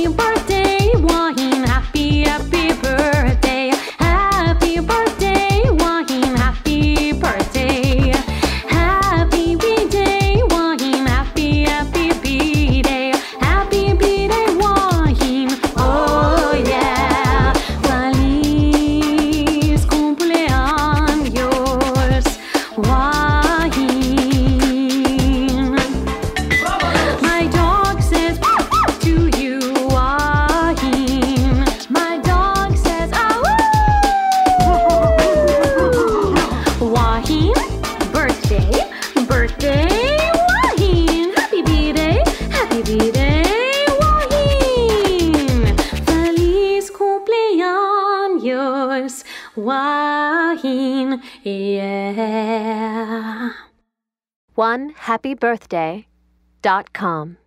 you burn birthday, Happy birthday, happy Feliz cumpleaños, yeah! One happy birthday dot com.